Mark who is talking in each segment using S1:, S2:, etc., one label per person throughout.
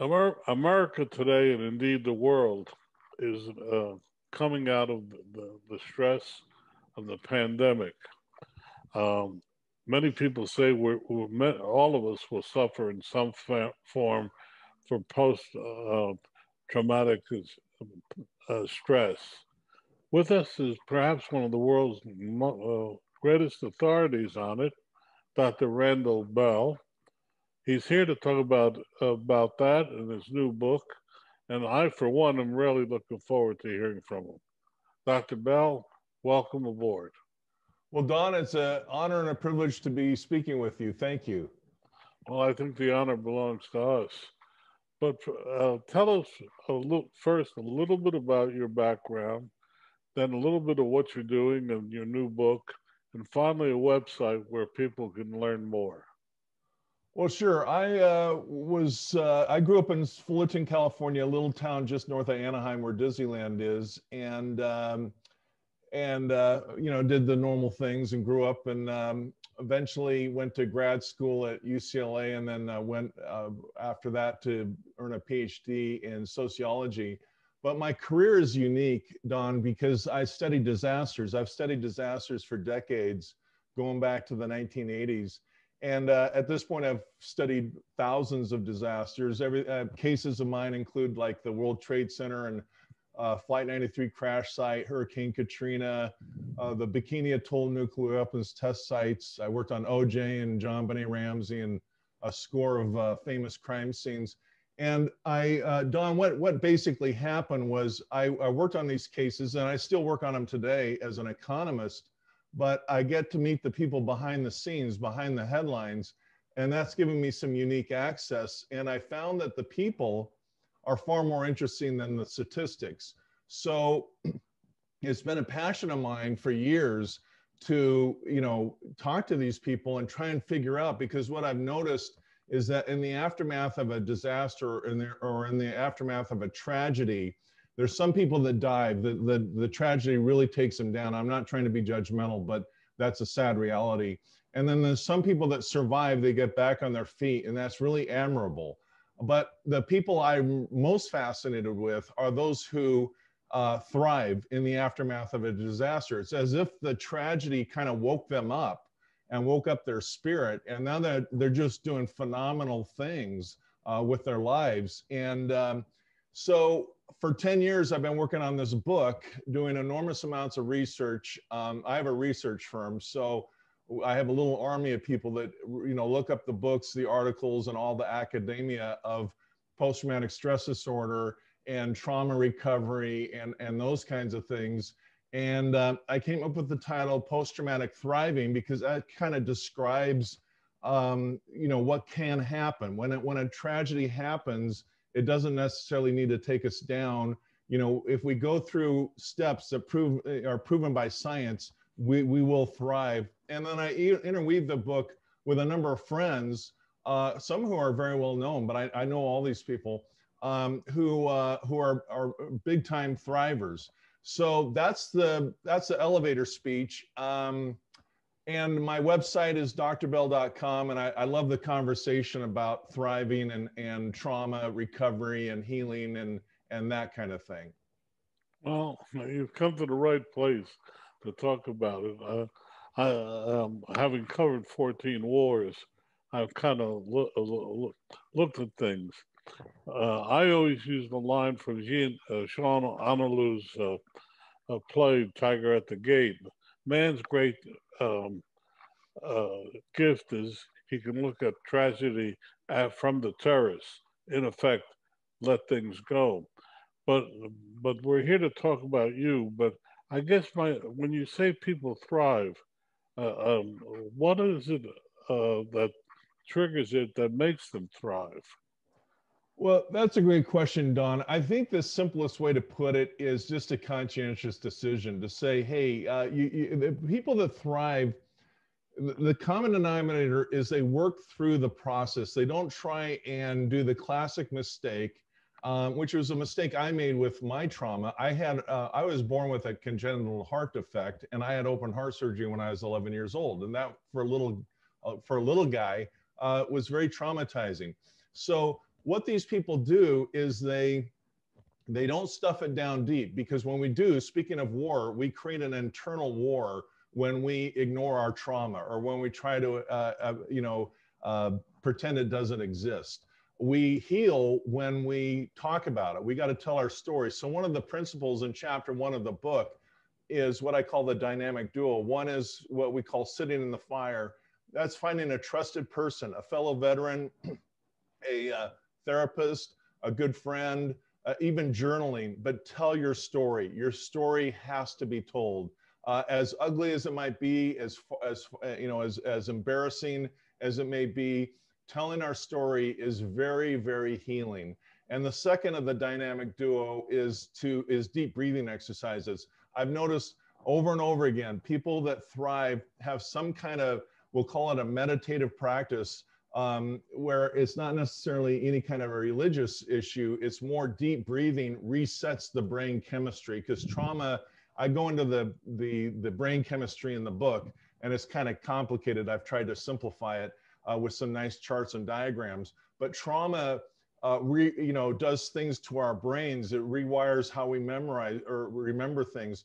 S1: Amer- America today, and indeed the world, is uh, coming out of the, the, stress of the pandemic. Um, many people say we're, we're, all of us will suffer in some fa- form for post uh, traumatic uh, stress. With us is perhaps one of the world's mo- uh, greatest authorities on it, Dr. Randall Bell. He's here to talk about about that in his new book, and I, for one, am really looking forward to hearing from him. Dr. Bell, welcome aboard.
S2: Well, Don, it's an honor and a privilege to be speaking with you. Thank you.
S1: Well, I think the honor belongs to us. But uh, tell us a little, first a little bit about your background, then a little bit of what you're doing in your new book, and finally a website where people can learn more.
S2: Well, sure. I uh, was uh, I grew up in Fullerton, California, a little town just north of Anaheim where Disneyland is, and um, and uh, you know did the normal things and grew up and um, eventually went to grad school at UCLA and then uh, went uh, after that to earn a PhD in sociology. But my career is unique, Don, because I studied disasters. I've studied disasters for decades, going back to the 1980s and uh, at this point, I've studied thousands of disasters. Every uh, cases of mine include like the World Trade Center and uh, Flight 93 crash site, Hurricane Katrina, uh, the Bikini Atoll nuclear weapons test sites. I worked on OJ and John JonBenét Ramsey and a score of uh, famous crime scenes. And I, uh, Don, what, what basically happened was I, I worked on these cases and I still work on them today as an economist but I get to meet the people behind the scenes, behind the headlines, and that's giving me some unique access. And I found that the people are far more interesting than the statistics. So it's been a passion of mine for years to, you know, talk to these people and try and figure out because what I've noticed is that in the aftermath of a disaster in the, or in the aftermath of a tragedy, there's some people that die. The, the, the tragedy really takes them down. I'm not trying to be judgmental, but that's a sad reality. And then there's some people that survive, they get back on their feet, and that's really admirable. But the people I'm most fascinated with are those who uh, thrive in the aftermath of a disaster. It's as if the tragedy kind of woke them up and woke up their spirit, and now that they're, just doing phenomenal things uh, with their lives. And um, so for 10 years, I've been working on this book, doing enormous amounts of research. Um, I have a research firm, so I have a little army of people that you know look up the books, the articles, and all the academia of post-traumatic stress disorder and trauma recovery and and those kinds of things. And uh, I came up with the title "Post-traumatic Thriving" because that kind of describes um, you know what can happen when it, when a tragedy happens it doesn't necessarily need to take us down. You know, if we go through steps that prove are proven by science, we, we will thrive. And then I interweave the book with a number of friends, uh, some who are very well known, but I, I know all these people um, who uh, who are, are big time thrivers. So that's the that's the elevator speech. Um, and my website is drbell.com. And I, I, love the conversation about thriving and, and trauma recovery and healing and, and that kind of thing.
S1: Well, you've come to the right place to talk about it. Uh, I, um, having covered 14 wars, I've kind of look, look, looked at things. Uh, I always use the line from Jean, uh, Jean Anouilh's uh, play Tiger at the Gate. Man's great um, uh, gift is he can look at tragedy at, from the terrace, in effect, let things go. But but we're here to talk about you. But I guess my when you say people thrive, uh, um, what is it uh, that triggers it that makes them thrive?
S2: Well, that's a great question, Don. I think the simplest way to put it is just a conscientious decision to say, hey, uh, you, you, the people that thrive, the common denominator is they work through the process. They don't try and do the classic mistake, um, which was a mistake I made with my trauma. I had, uh, I was born with a congenital heart defect, and I had open heart surgery when I was 11 years old, and that for a little, uh, for a little guy, uh, was very traumatizing. So what these people do is they they don't stuff it down deep because when we do, speaking of war, we create an internal war when we ignore our trauma or when we try to, uh, uh, you know, uh, pretend it doesn't exist. We heal when we talk about it. We got to tell our story. So one of the principles in chapter one of the book is what I call the dynamic duo. One is what we call sitting in the fire. That's finding a trusted person, a fellow veteran, a uh, therapist, a good friend, uh, even journaling, but tell your story. Your story has to be told. Uh, as ugly as it might be, as, as, uh, you know, as, as embarrassing as it may be, telling our story is very, very healing. And the second of the dynamic duo is to is deep breathing exercises. I've noticed over and over again, people that thrive have some kind of, we'll call it a meditative practice um, where it's not necessarily any kind of a religious issue. It's more deep breathing resets the brain chemistry because trauma. I go into the the the brain chemistry in the book, and it's kind of complicated. I've tried to simplify it uh, with some nice charts and diagrams. But trauma, uh, re, you know, does things to our brains. It rewires how we memorize or remember things.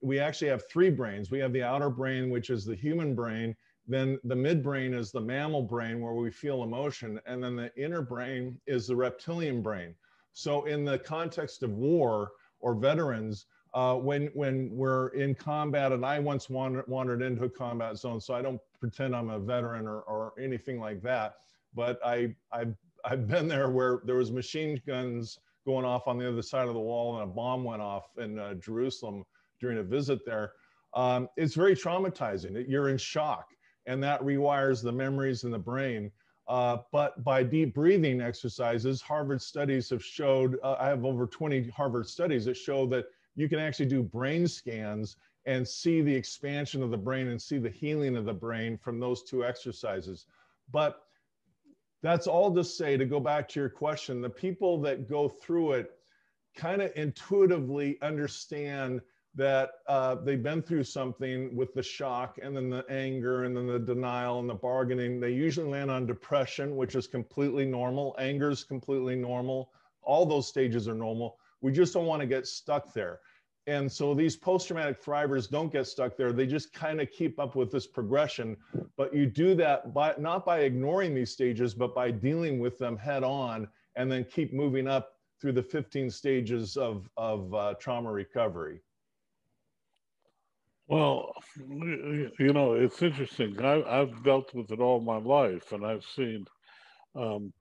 S2: We actually have three brains. We have the outer brain, which is the human brain then the midbrain is the mammal brain where we feel emotion. And then the inner brain is the reptilian brain. So in the context of war or veterans, uh, when, when we're in combat, and I once wandered, wandered into a combat zone, so I don't pretend I'm a veteran or, or anything like that, but I, I've, I've been there where there was machine guns going off on the other side of the wall and a bomb went off in uh, Jerusalem during a visit there. Um, it's very traumatizing. You're in shock and that rewires the memories in the brain. Uh, but by deep breathing exercises, Harvard studies have showed, uh, I have over 20 Harvard studies that show that you can actually do brain scans and see the expansion of the brain and see the healing of the brain from those two exercises. But that's all to say, to go back to your question, the people that go through it kind of intuitively understand that uh, they've been through something with the shock and then the anger and then the denial and the bargaining. They usually land on depression, which is completely normal. Anger is completely normal. All those stages are normal. We just don't want to get stuck there. And so these post traumatic thrivers don't get stuck there. They just kind of keep up with this progression. But you do that by not by ignoring these stages, but by dealing with them head on and then keep moving up through the 15 stages of, of uh, trauma recovery.
S1: Well, you know, it's interesting. I, have dealt with it all my life, and I've seen. Um,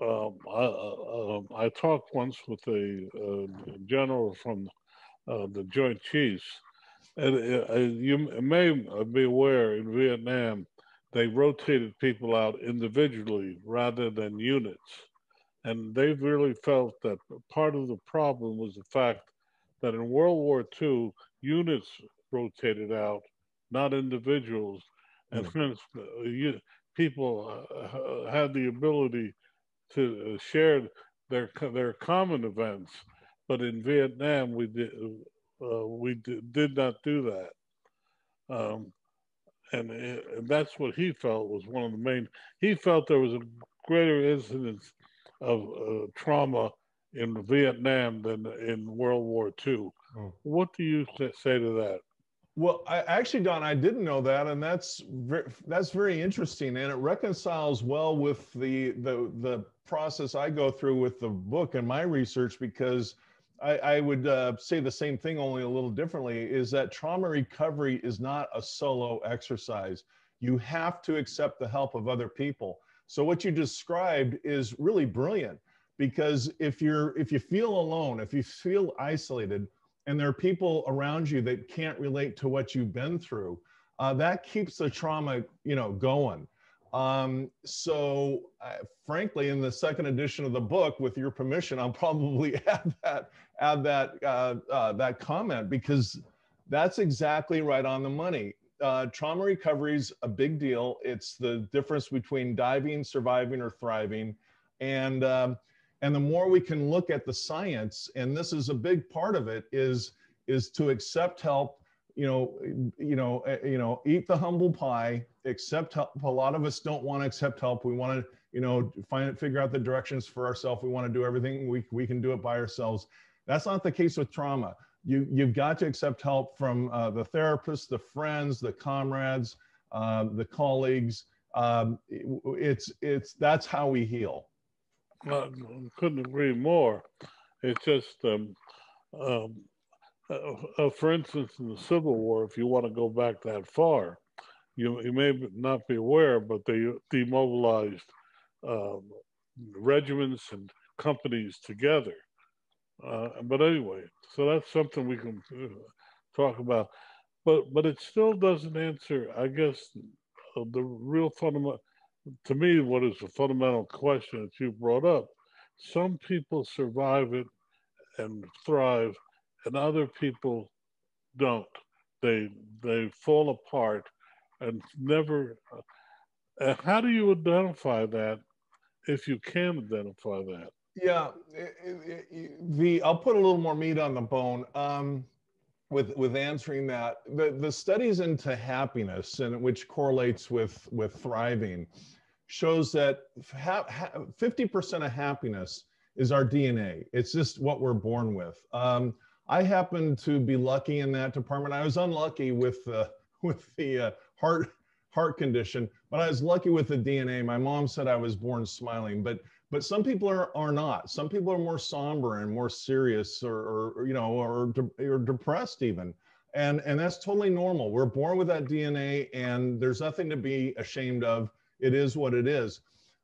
S1: um, I, uh, um, I, talked once with a uh, general from uh, the Joint Chiefs, and uh, you may be aware in Vietnam they rotated people out individually rather than units, and they really felt that part of the problem was the fact that in World War II units rotated out, not individuals. And mm. uh, you, people uh, had the ability to uh, share their their common events, but in Vietnam we did uh, we did, did not do that, um, and, it, and that's what he felt was one of the main. He felt there was a greater incidence of uh, trauma in Vietnam than in World War II. Oh. What do you say to that?
S2: Well, I, actually, Don, I didn't know that, and that's very, that's very interesting, and it reconciles well with the the the process I go through with the book and my research because I, I would uh, say the same thing, only a little differently. Is that trauma recovery is not a solo exercise. You have to accept the help of other people. So what you described is really brilliant because if you're if you feel alone, if you feel isolated and there are people around you that can't relate to what you've been through, uh, that keeps the trauma, you know, going. Um, so, uh, frankly, in the second edition of the book, with your permission, I'll probably add that add that uh, uh that comment because that's exactly right on the money. Uh, trauma recovery is a big deal. It's the difference between diving, surviving, or thriving, and um, and the more we can look at the science and this is a big part of it is is to accept help you know you know eh, you know eat the humble pie accept help a lot of us don't want to accept help we want to you know, find it, figure out the directions for ourselves. We want to do everything. We, we can do it by ourselves. That's not the case with trauma. You, you've got to accept help from uh, the therapist, the friends, the comrades, uh, the colleagues. Um, it, it's, it's, that's how we heal.
S1: Couldn't agree more. It's just, um, um, uh, uh, for instance, in the Civil War, if you want to go back that far, you, you may not be aware, but they demobilized um, regiments and companies together. Uh, but anyway, so that's something we can uh, talk about. But but it still doesn't answer, I guess, the real fundamental. To me, what is the fundamental question that you brought up? Some people survive it and thrive, and other people don't. They they fall apart and never. Uh, how do you identify that, if you can identify that?
S2: Yeah, it, it, it, the I'll put a little more meat on the bone um, with with answering that. The the studies into happiness and which correlates with with thriving shows that fifty percent of happiness is our DNA. It's just what we're born with. Um, I happen to be lucky in that department. I was unlucky with the with the uh, heart heart condition, but I was lucky with the DNA. My mom said I was born smiling, but but some people are, are not. Some people are more somber and more serious or, or you know, or, de- or depressed even. And, and that's totally normal. We're born with that DNA and there's nothing to be ashamed of. It is what it is.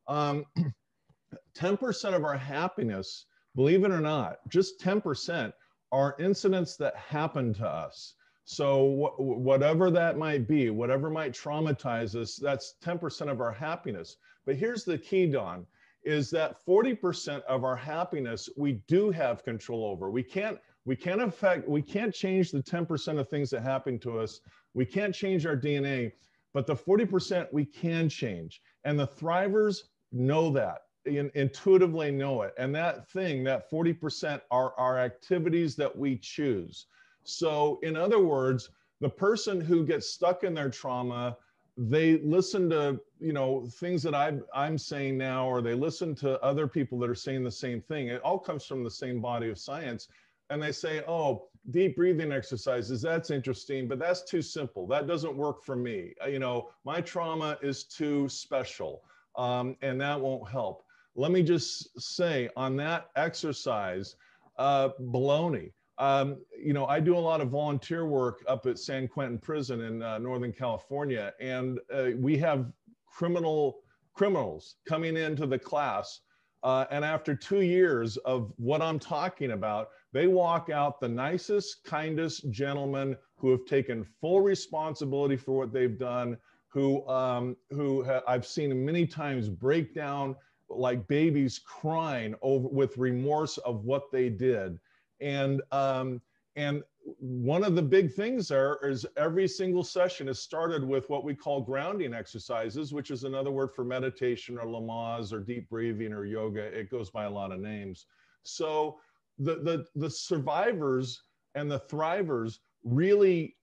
S2: Um, 10% of our happiness, believe it or not, just 10% are incidents that happen to us. So wh- whatever that might be, whatever might traumatize us, that's 10% of our happiness. But here's the key, Don, is that 40% of our happiness we do have control over. We can't we can't affect we can't change the 10% of things that happen to us. We can't change our DNA, but the 40% we can change. And the thrivers know that. In, intuitively know it. And that thing, that 40% are our activities that we choose. So, in other words, the person who gets stuck in their trauma they listen to you know things that I'm I'm saying now, or they listen to other people that are saying the same thing. It all comes from the same body of science, and they say, "Oh, deep breathing exercises that's interesting, but that's too simple. That doesn't work for me. Uh, you know, my trauma is too special, um, and that won't help." Let me just say on that exercise, uh, baloney. Um, you know, I do a lot of volunteer work up at San Quentin Prison in uh, Northern California, and uh, we have criminal criminals coming into the class. Uh, and after two years of what I'm talking about, they walk out the nicest, kindest gentlemen who have taken full responsibility for what they've done, who um, who ha- I've seen many times break down like babies crying over with remorse of what they did. And um, and one of the big things there is every single session is started with what we call grounding exercises, which is another word for meditation or Lamaze or deep breathing or yoga. It goes by a lot of names. So the the the survivors and the thrivers really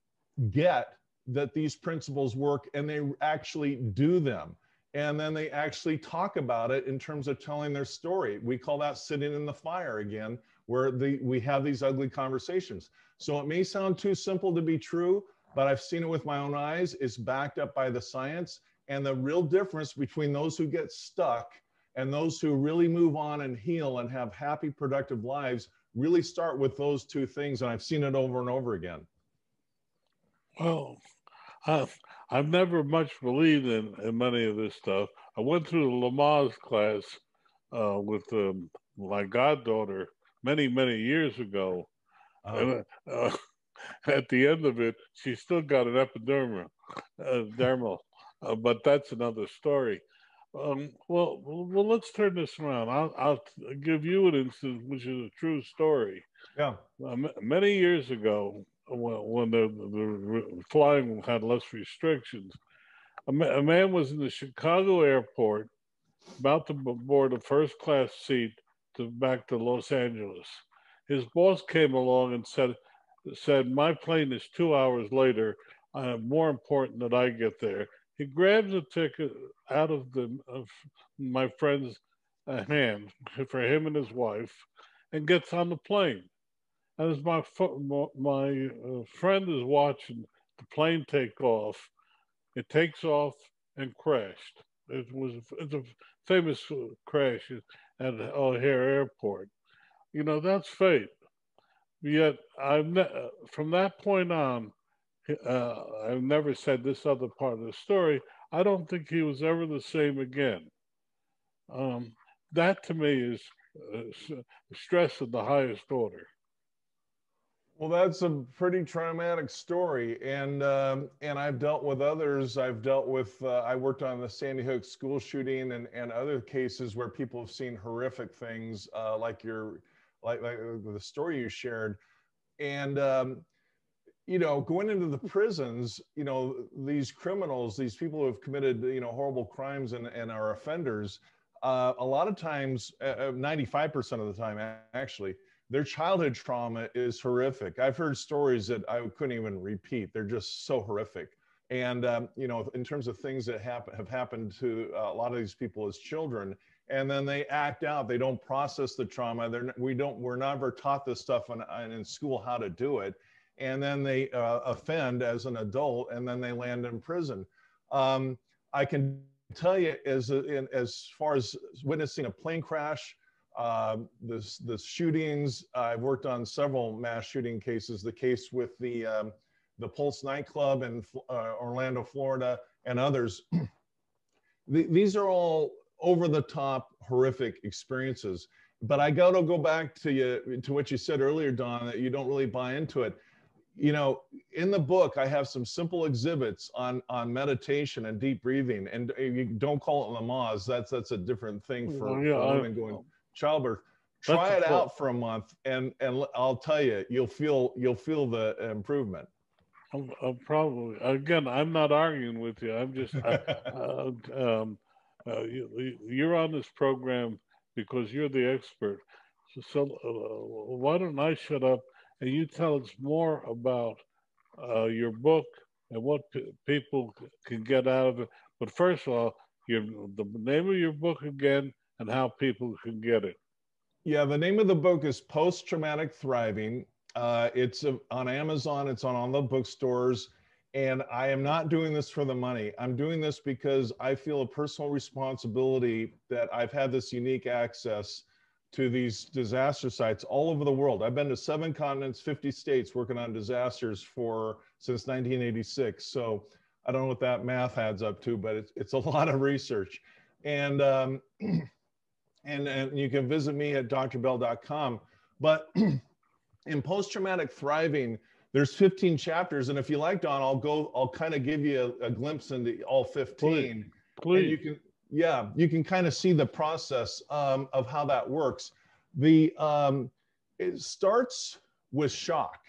S2: get that these principles work and they actually do them and then they actually talk about it in terms of telling their story we call that sitting in the fire again where the, we have these ugly conversations. So it may sound too simple to be true, but I've seen it with my own eyes. It's backed up by the science. And the real difference between those who get stuck and those who really move on and heal and have happy, productive lives really start with those two things. And I've seen it over and over again.
S1: Well, I've, I've never much believed in, in many of this stuff. I went through the Lamaze class uh, with um, my goddaughter many, many years ago. Uh-huh. And uh, at the end of it, she still got an epidermal, uh, dermal, uh, but that's another story. Um, well, well, let's turn this around. I'll, I'll give you an instance, which is a true story.
S2: Yeah.
S1: Uh, many years ago, when, the, the, flying had less restrictions, a, ma- a man was in the Chicago airport about to board a first class seat to back to Los Angeles. His boss came along and said, said my plane is two hours later. Uh, more important that I get there. He grabs a ticket out of the of my friend's uh, hand for him and his wife, and gets on the plane. As my my uh, friend is watching the plane take off, it takes off and crashed. It was it's a famous crash at O'Hare Airport. You know that's fate. Yet I've ne- from that point on, uh, I've never said this other part of the story. I don't think he was ever the same again. Um, that to me is uh, stress of the highest order.
S2: Well, that's a pretty traumatic story, and um, and I've dealt with others. I've dealt with. Uh, I worked on the Sandy Hook school shooting and and other cases where people have seen horrific things, uh, like your like like the story you shared, and um, you know, going into the prisons, you know, these criminals, these people who have committed, you know, horrible crimes and, and are offenders, uh, a lot of times, uh, 95% uh, of the time, actually, their childhood trauma is horrific. I've heard stories that I couldn't even repeat. They're just so horrific. And, um, you know, in terms of things that happen, have happened to uh, a lot of these people as children, and then they act out, they don't process the trauma. They're, we don't, we're never taught this stuff in, in school how to do it and then they uh, offend as an adult, and then they land in prison. Um, I can tell you, as in, as far as witnessing a plane crash, uh, the the shootings. I've worked on several mass shooting cases. The case with the um, the Pulse nightclub in uh, Orlando, Florida, and others. the, these are all over the top horrific experiences. But I got to go back to you to what you said earlier, Don, that you don't really buy into it you know in the book i have some simple exhibits on on meditation and deep breathing and you don't call it lamaze that's that's a different thing for, yeah, for women going childbirth try it cool. out for a month and and i'll tell you you'll feel you'll feel the improvement
S1: I'm, I'm probably again i'm not arguing with you i'm just I, uh, um, uh, you, you're on this program because you're the expert so, so uh, why don't i shut up and you tell us more about uh, your book and what p- people can get out of it. But first of all, your, the name of your book again and how people can get it.
S2: Yeah, the name of the book is Post Traumatic Thriving. Uh, it's a, on Amazon, it's on all the bookstores. And I am not doing this for the money. I'm doing this because I feel a personal responsibility that I've had this unique access to these disaster sites all over the world. I've been to seven continents, 50 states working on disasters for since 1986. So I don't know what that math adds up to, but it's, it's a lot of research. And, um, and, and you can visit me at drbell.com. But in post-traumatic thriving, there's 15 chapters. And if you like, Don, I'll go, I'll kind of give you a, a, glimpse into all 15. Please. Please. You can, yeah, you can kind of see the process um, of how that works. The um, it starts with shock.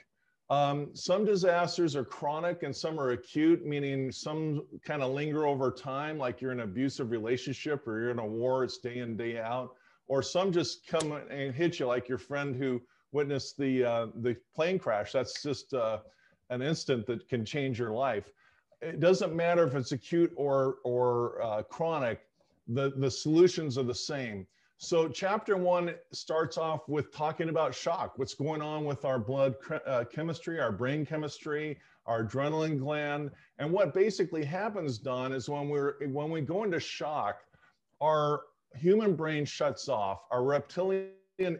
S2: Um, some disasters are chronic and some are acute, meaning some kind of linger over time, like you're in an abusive relationship or you're in a war, it's day in, day out. Or some just come and hit you, like your friend who witnessed the, uh, the plane crash. That's just uh, an instant that can change your life. It doesn't matter if it's acute or, or uh, chronic, the, the solutions are the same. So chapter one starts off with talking about shock, what's going on with our blood uh, chemistry, our brain chemistry, our adrenaline gland. And what basically happens, Don, is when we're when we go into shock, our human brain shuts off, our reptilian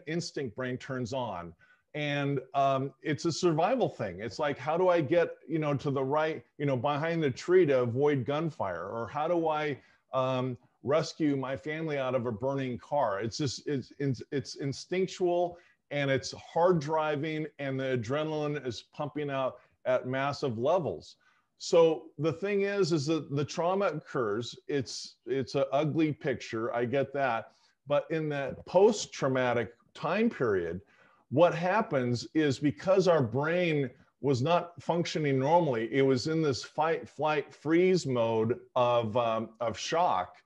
S2: instinct brain turns on. And um, it's a survival thing. It's like, how do I get, you know, to the right, you know, behind the tree to avoid gunfire? Or how do I um, rescue my family out of a burning car. It's just it's it's, instinctual and it's hard driving and the adrenaline is pumping out at massive levels. So the thing is, is that the trauma occurs. It's it's an ugly picture. I get that, but in that post-traumatic time period, what happens is because our brain was not functioning normally, it was in this fight, flight, freeze mode of um, of shock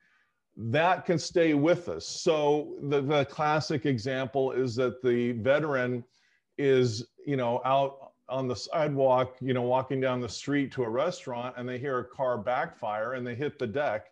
S2: that can stay with us. So the, the classic example is that the veteran is, you know, out on the sidewalk, you know, walking down the street to a restaurant and they hear a car backfire and they hit the deck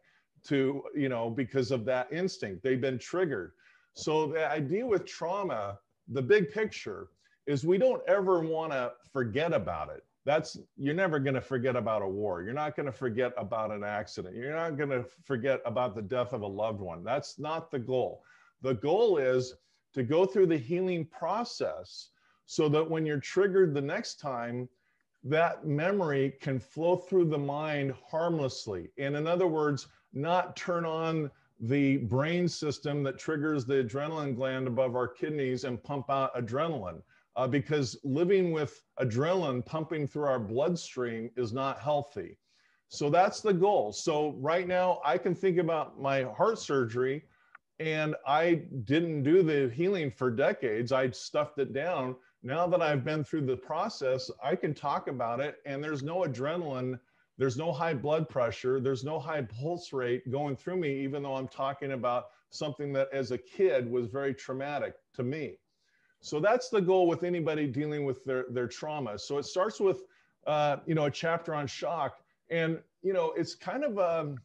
S2: to, you know, because of that instinct. They've been triggered. So the idea with trauma, the big picture is we don't ever want to forget about it. That's you're never going to forget about a war. You're not going to forget about an accident. You're not going to forget about the death of a loved one. That's not the goal. The goal is to go through the healing process so that when you're triggered the next time, that memory can flow through the mind harmlessly. And in other words, not turn on the brain system that triggers the adrenaline gland above our kidneys and pump out adrenaline. Uh, because living with adrenaline pumping through our bloodstream is not healthy. So that's the goal. So right now, I can think about my heart surgery, and I didn't do the healing for decades. I stuffed it down now that I've been through the process, I can talk about it and there's no adrenaline, there's no high blood pressure, there's no high pulse rate going through me, even though I'm talking about something that as a kid was very traumatic to me. So that's the goal with anybody dealing with their, their trauma. So it starts with, uh, you know, a chapter on shock. And, you know, it's kind of, um,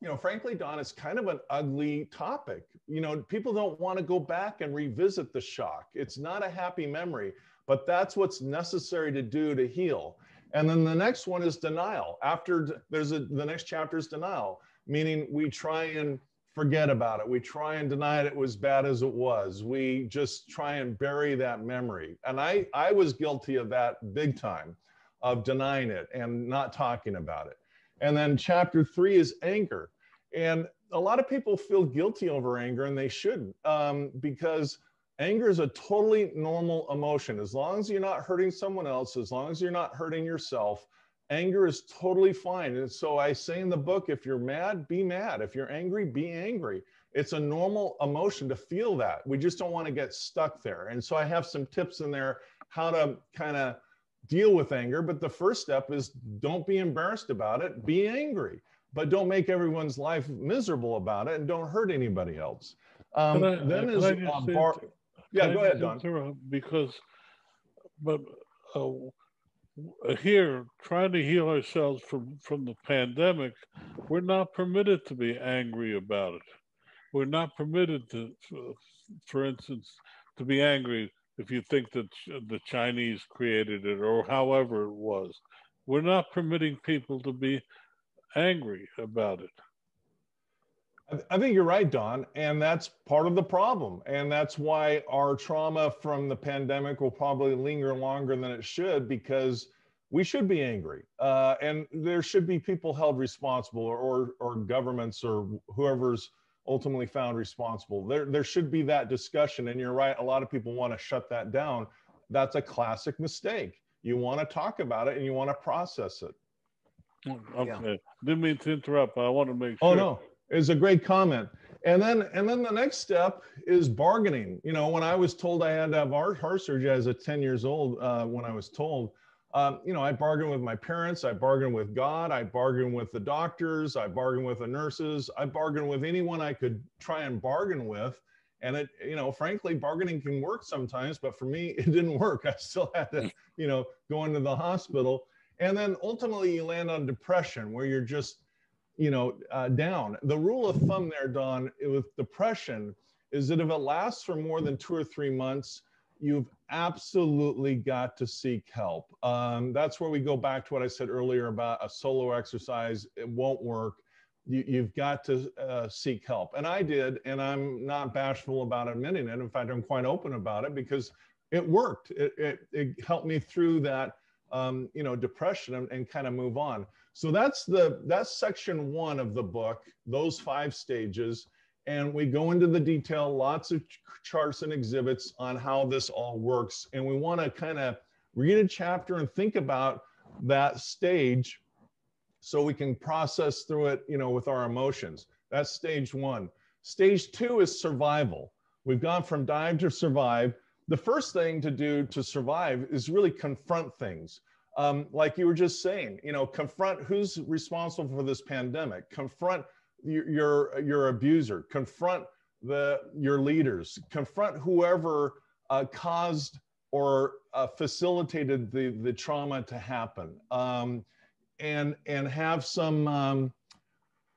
S2: you know, frankly, Don, it's kind of an ugly topic. You know, people don't want to go back and revisit the shock. It's not a happy memory, but that's what's necessary to do to heal. And then the next one is denial. After there's a, the next chapter is denial, meaning we try and forget about it. We try and deny it, it was bad as it was. We just try and bury that memory. And I, I was guilty of that big time, of denying it and not talking about it. And then chapter three is anger. And a lot of people feel guilty over anger, and they shouldn't, um, because anger is a totally normal emotion. As long as you're not hurting someone else, as long as you're not hurting yourself, anger is totally fine. And so I say in the book if you're mad, be mad. If you're angry, be angry. It's a normal emotion to feel that. We just don't want to get stuck there. And so I have some tips in there how to kind of deal with anger. But the first step is don't be embarrassed about it, be angry but don't make everyone's life miserable about it and don't hurt anybody else. Um, I, then is uh, bar- yeah, go ahead, Don.
S1: Because, but uh, here, trying to heal ourselves from from the pandemic, we're not permitted to be angry about it. We're not permitted to, for instance, to be angry if you think that the Chinese created it or however it was. We're not permitting people to be angry about it.
S2: I think you're right, Don. And that's part of the problem. And that's why our trauma from the pandemic will probably linger longer than it should because we should be angry. Uh, and there should be people held responsible or, or, or governments or whoever's ultimately found responsible. There, there should be that discussion. And you're right, a lot of people want to shut that down. That's a classic mistake. You want to talk about it and you want to process it.
S1: Okay. Yeah. Didn't mean to interrupt, but I want to make
S2: oh, sure. Oh no, it's a great comment. And then and then the next step is bargaining. You know, when I was told I had to have heart, heart surgery as a 10 years old, uh, when I was told, um, you know, I bargained with my parents, I bargained with God, I bargained with the doctors, I bargained with the nurses, I bargained with anyone I could try and bargain with. And it, you know, frankly, bargaining can work sometimes, but for me, it didn't work. I still had to, you know, go into the hospital. And then ultimately you land on depression where you're just, you know, uh, down. The rule of thumb there, Don, with depression is that if it lasts for more than two or three months, you've absolutely got to seek help. Um, that's where we go back to what I said earlier about a solo exercise. It won't work. You, have got to uh, seek help. And I did, and I'm not bashful about admitting it. In fact, I'm quite open about it because it worked. It, it, it helped me through that um, you know, depression and, and kind of move on. So that's the that's section one of the book, those five stages. And we go into the detail, lots of charts and exhibits on how this all works. And we want to kind of read a chapter and think about that stage so we can process through it, you know, with our emotions. That's stage one. Stage two is survival. We've gone from dive to survive the first thing to do to survive is really confront things. Um, like you were just saying, you know, confront who's responsible for this pandemic, confront your, your, your abuser, confront the, your leaders, confront whoever uh, caused or uh, facilitated the, the trauma to happen. Um, and, and have some, um,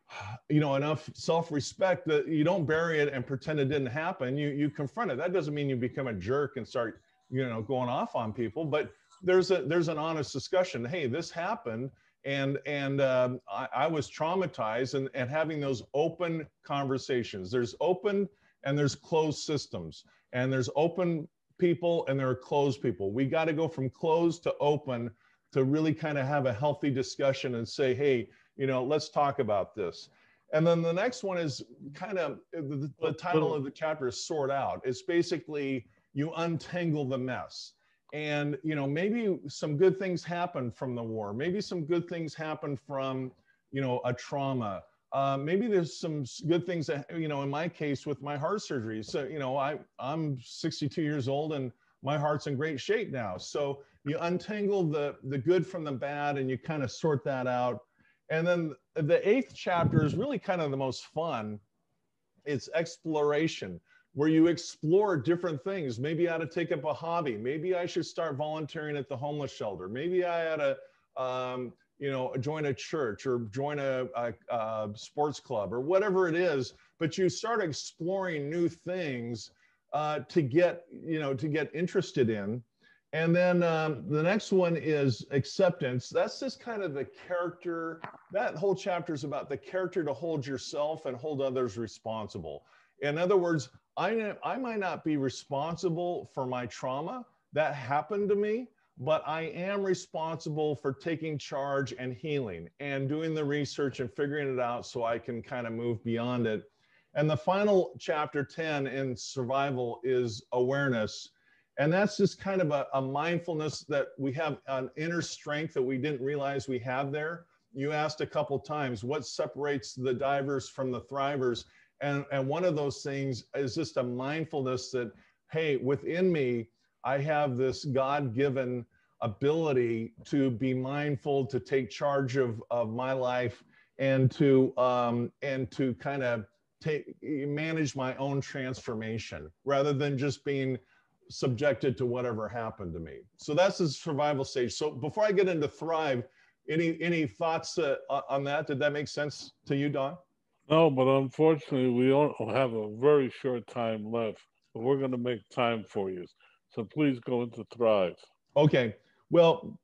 S2: you know, enough self-respect that you don't bury it and pretend it didn't happen. You, you confront it. That doesn't mean you become a jerk and start, you know, going off on people, but there's a, there's an honest discussion. Hey, this happened and and um, I, I, was traumatized and, and having those open conversations there's open and there's closed systems and there's open people and there are closed people we got to go from closed to open to really kind of have a healthy discussion and say hey you know let's talk about this. And then the next one is kind of the, the title of the chapter is sort out. It's basically you untangle the mess. And you know maybe some good things happen from the war. Maybe some good things happen from you know a trauma. Uh, maybe there's some good things that you know in my case with my heart surgery. So you know i i'm 62 years old and my heart's in great shape now. So you untangle the the good from the bad and you kind of sort that out and then the eighth chapter is really kind of the most fun it's exploration where you explore different things. Maybe I ought to take up a hobby. Maybe I should start volunteering at the homeless shelter. Maybe I ought to, um, you know, join a church or join a, a, a, sports club or whatever it is. But you start exploring new things uh, to get, you know, to get interested in. And then um, the next one is acceptance. That's just kind of the character. That whole chapter is about the character to hold yourself and hold others responsible. In other words, I, I might not be responsible for my trauma that happened to me, but I am responsible for taking charge and healing and doing the research and figuring it out so I can kind of move beyond it. And the final chapter 10 in survival is awareness. And that's just kind of a, a mindfulness that we have an inner strength that we didn't realize we have there. You asked a couple times what separates the divers from the thrivers and, and one of those things is just a mindfulness that, hey, within me, I have this God given ability to be mindful, to take charge of, of my life, and to um, and to kind of take manage my own transformation rather than just being subjected to whatever happened to me. So that's the survival stage. So before I get into thrive, any any thoughts uh, on that? Did that make sense to you, Don?
S1: No, but unfortunately, we don't have a very short time left. But we're going to make time for you. So please go into Thrive.
S2: Okay. Well,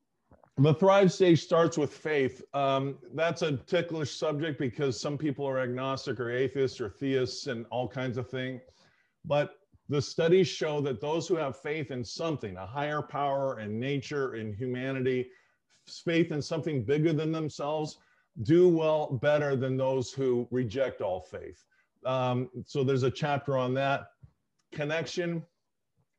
S2: the Thrive stage starts with faith. Um, that's a ticklish subject because some people are agnostic or atheists or theists and all kinds of things. But the studies show that those who have faith in something, a higher power in nature, in humanity, faith in something bigger than themselves, do well better than those who reject all faith. Um, so there's a chapter on that. Connection,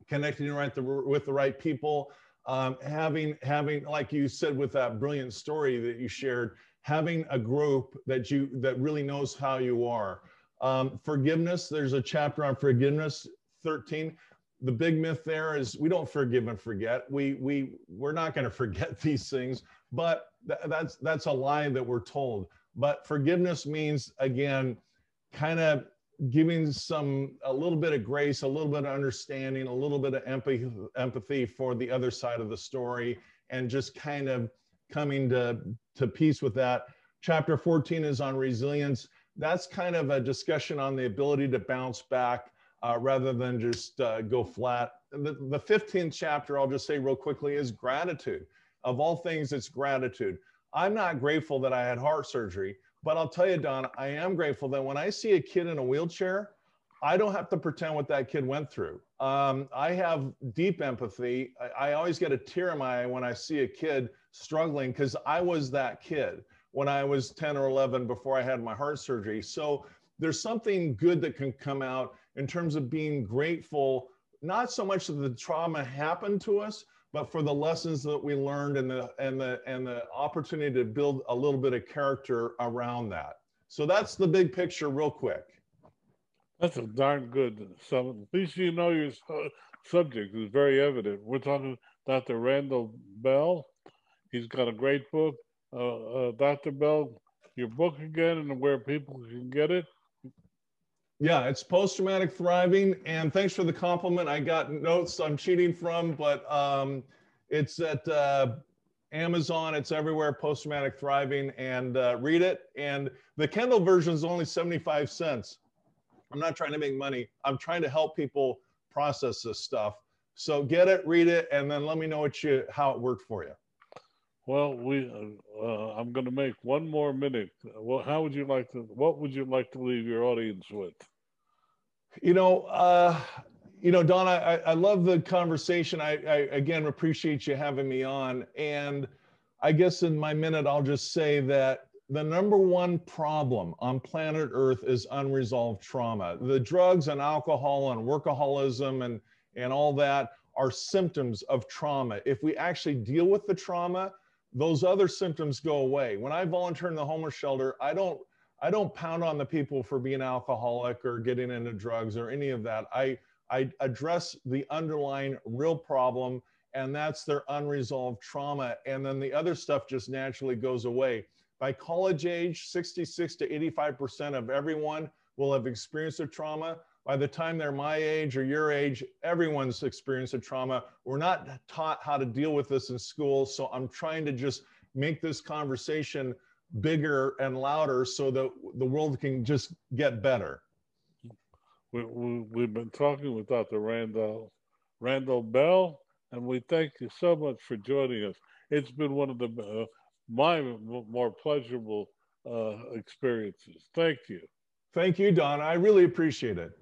S2: connecting right the, with the right people, um, having having like you said with that brilliant story that you shared, having a group that you that really knows how you are. Um, forgiveness. There's a chapter on forgiveness. 13 the big myth there is we don't forgive and forget. We we we're not going to forget these things, but th- that's that's a lie that we're told. But forgiveness means again, kind of giving some a little bit of grace, a little bit of understanding, a little bit of empathy empathy for the other side of the story, and just kind of coming to to peace with that. Chapter 14 is on resilience. That's kind of a discussion on the ability to bounce back uh, rather than just uh, go flat. The, the 15th chapter, I'll just say real quickly, is gratitude. Of all things, it's gratitude. I'm not grateful that I had heart surgery, but I'll tell you, Don, I am grateful that when I see a kid in a wheelchair, I don't have to pretend what that kid went through. Um, I have deep empathy. I, I always get a tear in my eye when I see a kid struggling because I was that kid when I was 10 or 11 before I had my heart surgery. So there's something good that can come out in terms of being grateful, not so much that the trauma happened to us, but for the lessons that we learned and the and the and the opportunity to build a little bit of character around that. So that's the big picture, real quick.
S1: That's a darn good. So at least you know your subject is very evident. We're talking Dr. Randall Bell. He's got a great book. Uh, uh, Dr. Bell, your book again and where people can get it.
S2: Yeah, it's post traumatic thriving. And thanks for the compliment. I got notes I'm cheating from, but um, it's at uh, Amazon. It's everywhere, post traumatic thriving, and uh, read it. And the Kindle version is only 75 cents. I'm not trying to make money. I'm trying to help people process this stuff. So get it, read it, and then let me know what you how it worked for you.
S1: Well, we uh, I'm going to make one more minute. Well, how would you like to? What would you like to leave your audience with?
S2: You know, uh, you know, Don, I, I love the conversation. I, I again appreciate you having me on, and I guess in my minute I'll just say that the number one problem on planet Earth is unresolved trauma. The drugs and alcohol and workaholism and and all that are symptoms of trauma. If we actually deal with the trauma, those other symptoms go away. When I volunteer in the homeless shelter, I don't I don't pound on the people for being alcoholic or getting into drugs or any of that. I I address the underlying real problem and that's their unresolved trauma and then the other stuff just naturally goes away. By college age, 66 to 85% of everyone will have experienced a trauma by the time they're my age or your age, everyone's experienced a trauma. We're not taught how to deal with this in school. So I'm trying to just make this conversation bigger and louder so that the world can just get better.
S1: We, we, have been talking with Dr. Randall, Randall Bell, and we thank you so much for joining us. It's been one of the uh, my more pleasurable uh, experiences. Thank you.
S2: Thank you, Don. I really appreciate it.